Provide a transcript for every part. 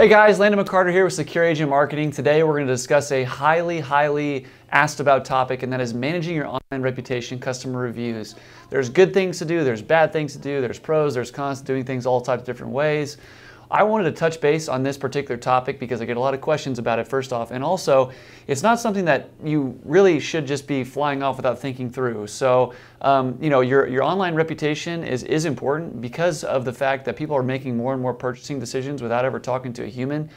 Hey guys, Landon McCarter here with Secure Agent Marketing. Today we're going to discuss a highly, highly asked about topic, and that is managing your online reputation, customer reviews. There's good things to do, there's bad things to do, there's pros, there's cons, doing things all types of different ways. I wanted to touch base on this particular topic because I get a lot of questions about it first off, and also it's not something that you really should just be flying off without thinking through. So, um, you know, your, your online reputation is, is important because of the fact that people are making more and more purchasing decisions without ever talking to a human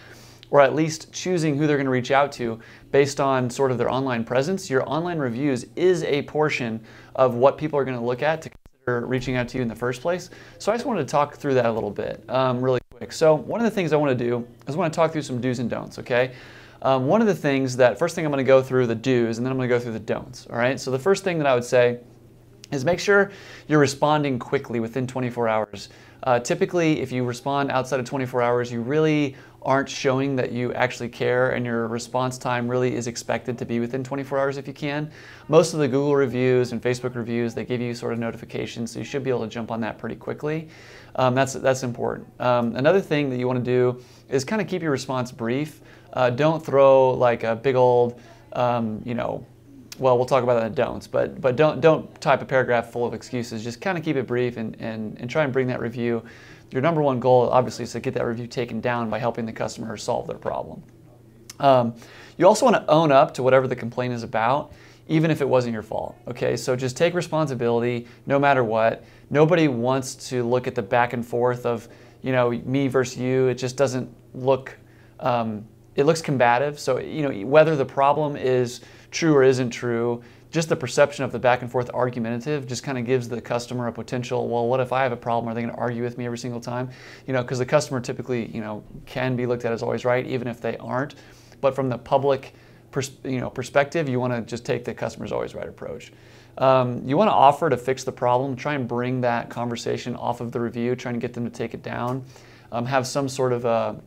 or at least choosing who they're going to reach out to based on sort of their online presence. Your online reviews is a portion of what people are going to look at to consider reaching out to you in the first place. So I just wanted to talk through that a little bit um, really So one of the things I want to do is I want to talk through some do's and don'ts, okay? Um, one of the things that, first thing I'm going to go through the do's and then I'm going to go through the don'ts, all right? So the first thing that I would say is make sure you're responding quickly within 24 hours. Uh, typically, if you respond outside of 24 hours, you really aren't showing that you actually care and your response time really is expected to be within 24 hours if you can. Most of the Google reviews and Facebook reviews, they give you sort of notifications, so you should be able to jump on that pretty quickly. Um, that's, that's important. Um, another thing that you want to do is kind of keep your response brief. Uh, don't throw like a big old, um, you know, well, we'll talk about that in don'ts, but, but don't, don't type a paragraph full of excuses. Just kind of keep it brief and, and, and try and bring that review. Your number one goal, obviously, is to get that review taken down by helping the customer solve their problem. Um, you also want to own up to whatever the complaint is about, even if it wasn't your fault. Okay, so just take responsibility no matter what. Nobody wants to look at the back and forth of, you know, me versus you. It just doesn't look, um, it looks combative. So, you know, whether the problem is true or isn't true, just the perception of the back and forth argumentative just kind of gives the customer a potential, well, what if I have a problem? Are they going to argue with me every single time? You know, because the customer typically, you know, can be looked at as always right, even if they aren't. But from the public you know, perspective, you want to just take the customer's always right approach. Um, you want to offer to fix the problem, try and bring that conversation off of the review, trying to get them to take it down. Um, have some sort of a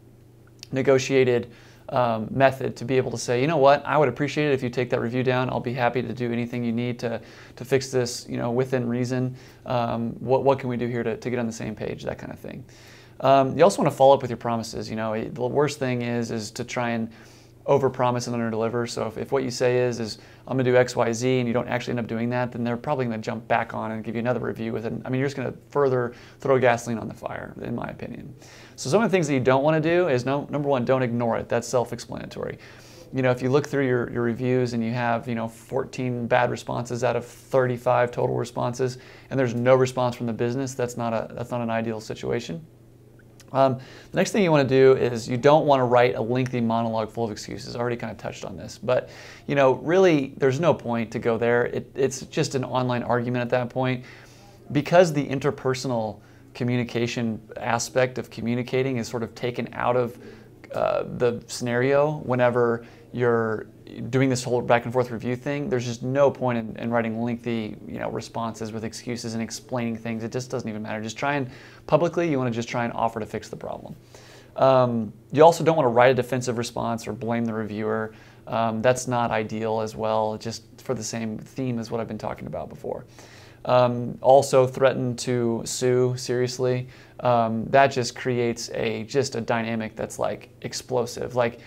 negotiated um, method to be able to say, you know what, I would appreciate it if you take that review down. I'll be happy to do anything you need to, to fix this, you know, within reason. Um, what, what can we do here to, to get on the same page, that kind of thing. Um, you also want to follow up with your promises. You know, the worst thing is is to try and overpromise and underdeliver. So if, if what you say is is I'm gonna do X, Y, Z, and you don't actually end up doing that, then they're probably gonna jump back on and give you another review with it. I mean, you're just gonna further throw gasoline on the fire, in my opinion. So some of the things that you don't want to do is no, number one, don't ignore it. That's self-explanatory. You know, if you look through your, your reviews and you have, you know, 14 bad responses out of 35 total responses, and there's no response from the business, that's not a that's not an ideal situation. Um, the next thing you want to do is you don't want to write a lengthy monologue full of excuses. I already kind of touched on this, but you know, really, there's no point to go there. It, it's just an online argument at that point, because the interpersonal communication aspect of communicating is sort of taken out of uh, the scenario whenever you're doing this whole back and forth review thing, there's just no point in, in, writing lengthy, you know, responses with excuses and explaining things. It just doesn't even matter. Just try and publicly, you want to just try and offer to fix the problem. Um, you also don't want to write a defensive response or blame the reviewer. Um, that's not ideal as well, just for the same theme as what I've been talking about before. Um, also threaten to sue seriously. Um, that just creates a just a dynamic that's like explosive. Like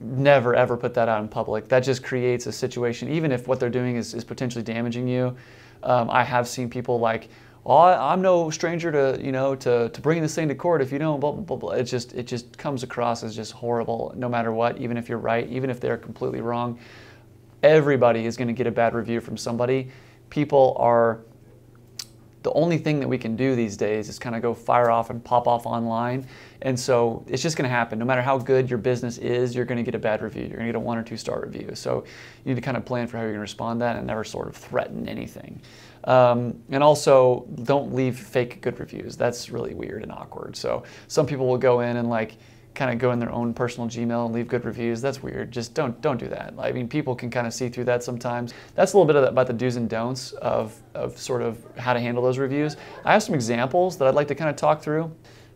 never ever put that out in public. That just creates a situation, even if what they're doing is, is potentially damaging you. Um, I have seen people like, oh, I'm no stranger to you know to, to bringing this thing to court if you don't blah, blah blah blah. It just it just comes across as just horrible, no matter what. Even if you're right, even if they're completely wrong, everybody is going to get a bad review from somebody. People are the only thing that we can do these days is kind of go fire off and pop off online. And so it's just going to happen. No matter how good your business is, you're going to get a bad review. You're going to get a one or two star review. So you need to kind of plan for how you're going to respond to that and never sort of threaten anything. Um, and also, don't leave fake good reviews. That's really weird and awkward. So some people will go in and like, kind of go in their own personal Gmail and leave good reviews. That's weird. Just don't don't do that. I mean, people can kind of see through that sometimes. That's a little bit about the do's and don'ts of of sort of how to handle those reviews. I have some examples that I'd like to kind of talk through.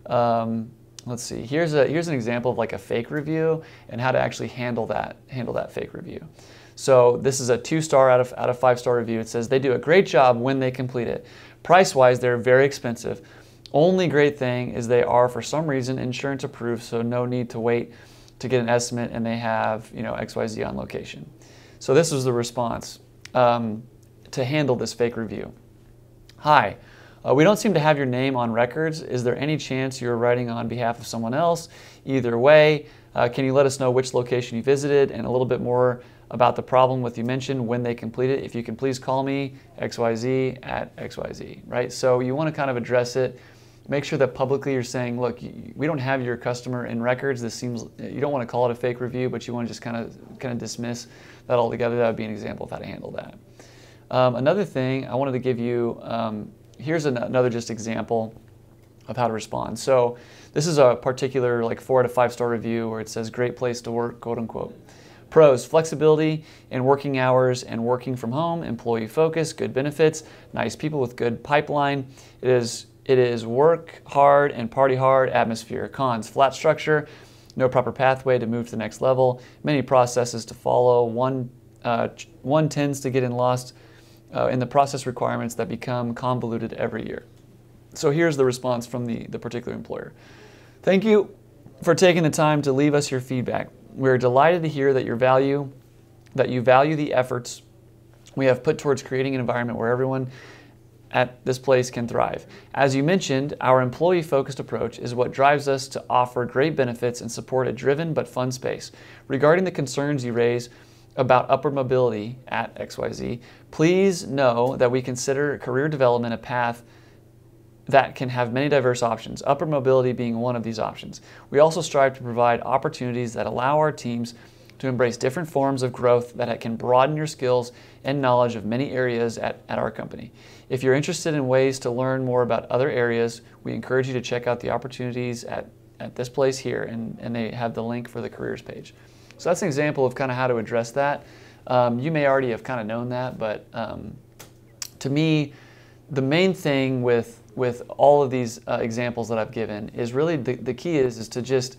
Um, let's see. Here's a here's an example of like a fake review and how to actually handle that handle that fake review. So this is a two star out of out of five star review. It says they do a great job when they complete it. Price wise, they're very expensive Only great thing is they are, for some reason, insurance approved, so no need to wait to get an estimate, and they have you know XYZ on location. So this was the response um, to handle this fake review. Hi, uh, we don't seem to have your name on records. Is there any chance you're writing on behalf of someone else? Either way, uh, can you let us know which location you visited and a little bit more about the problem with you mentioned when they complete it? If you can please call me XYZ at XYZ, right? So you want to kind of address it make sure that publicly you're saying, look, we don't have your customer in records. This seems you don't want to call it a fake review, but you want to just kind of kind of dismiss that altogether. That would be an example of how to handle that. Um, another thing I wanted to give you um, here's an, another just example of how to respond. So this is a particular like four out of five star review where it says great place to work, quote unquote. Pros, flexibility in working hours and working from home, employee focus, good benefits, nice people with good pipeline. It is it is work hard and party hard atmosphere. Cons, flat structure, no proper pathway to move to the next level, many processes to follow. One, uh, one tends to get in lost uh, in the process requirements that become convoluted every year. So here's the response from the, the particular employer. Thank you for taking the time to leave us your feedback. We're delighted to hear that your value, that you value the efforts we have put towards creating an environment where everyone at this place can thrive. As you mentioned, our employee focused approach is what drives us to offer great benefits and support a driven but fun space. Regarding the concerns you raise about upward mobility at XYZ, please know that we consider career development a path that can have many diverse options, upward mobility being one of these options. We also strive to provide opportunities that allow our teams to embrace different forms of growth that can broaden your skills and knowledge of many areas at, at our company. If you're interested in ways to learn more about other areas, we encourage you to check out the opportunities at, at this place here, and, and they have the link for the careers page. So that's an example of kind of how to address that. Um, you may already have kind of known that, but um, to me, the main thing with with all of these uh, examples that I've given is really the, the key is is to just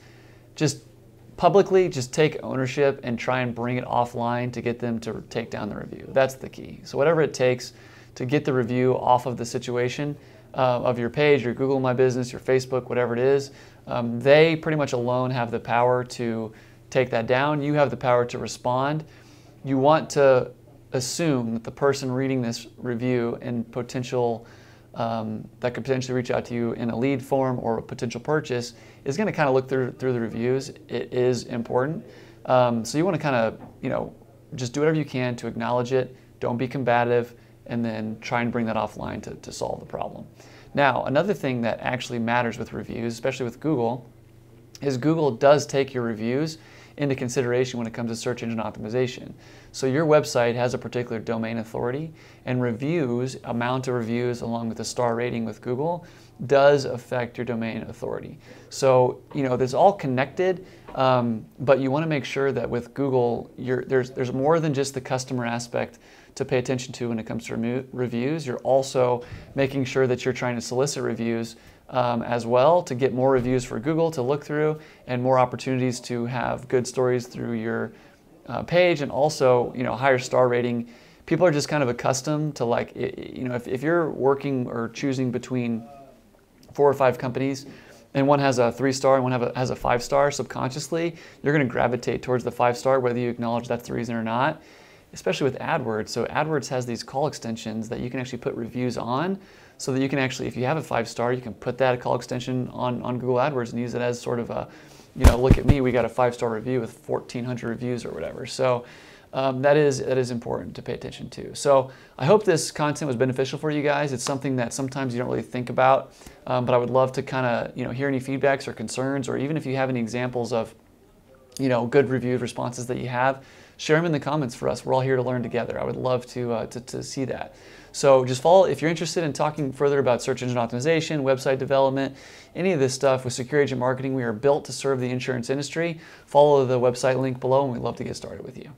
just publicly just take ownership and try and bring it offline to get them to take down the review. That's the key. So whatever it takes to get the review off of the situation uh, of your page, your Google My Business, your Facebook, whatever it is, um, they pretty much alone have the power to take that down. You have the power to respond. You want to assume that the person reading this review and potential um, that could potentially reach out to you in a lead form or a potential purchase is going to kind of look through through the reviews. It is important, um, so you want to kind of you know just do whatever you can to acknowledge it. Don't be combative, and then try and bring that offline to, to solve the problem. Now, another thing that actually matters with reviews, especially with Google, is Google does take your reviews into consideration when it comes to search engine optimization. So your website has a particular domain authority and reviews, amount of reviews along with the star rating with Google does affect your domain authority. So, you know, there's all connected, um, but you want to make sure that with Google, there's, there's more than just the customer aspect to pay attention to when it comes to reviews. You're also making sure that you're trying to solicit reviews um, as well to get more reviews for Google to look through and more opportunities to have good stories through your uh, page and also you know higher star rating. People are just kind of accustomed to like you know if, if you're working or choosing between four or five companies and one has a three star and one a, has a five star subconsciously you're going to gravitate towards the five star whether you acknowledge that's the reason or not especially with AdWords. So AdWords has these call extensions that you can actually put reviews on so that you can actually, if you have a five star, you can put that call extension on, on Google AdWords and use it as sort of a, you know, look at me, we got a five star review with 1,400 reviews or whatever. So um, that is that is important to pay attention to. So I hope this content was beneficial for you guys. It's something that sometimes you don't really think about, um, but I would love to kind of you know hear any feedbacks or concerns, or even if you have any examples of you know good reviewed responses that you have, share them in the comments for us. We're all here to learn together. I would love to uh, to, to see that. So just follow, if you're interested in talking further about search engine optimization, website development, any of this stuff with Secure Agent Marketing, we are built to serve the insurance industry. Follow the website link below and we'd love to get started with you.